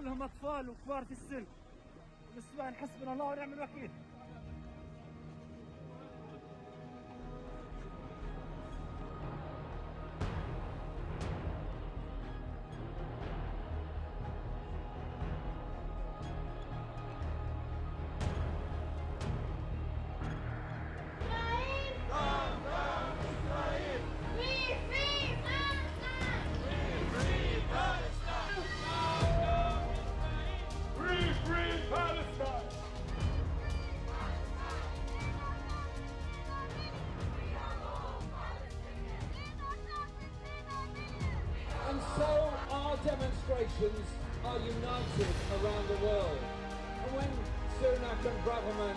كلهم أطفال وكبار في السن. ونسوان حسبنا الله ونعم الوكيل. Demonstrations are united around the world. And when Sunak and Braverman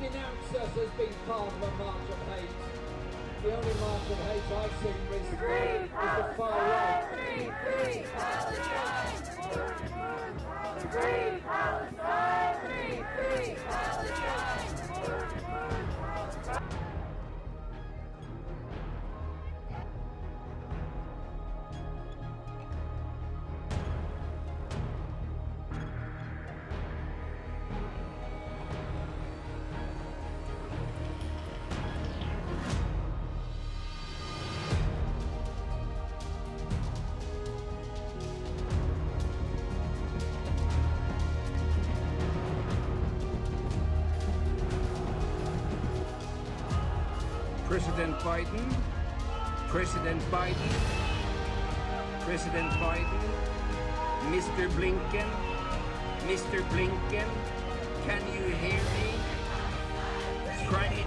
denounce us as being part of a march of hate, the only march of hate I've seen recently is the far right. Free, free, Palestine! Free, Palestine! Free, free, Palestine! President Biden, President Biden, President Biden, Mr. Blinken, Mr. Blinken, can you hear me? Try,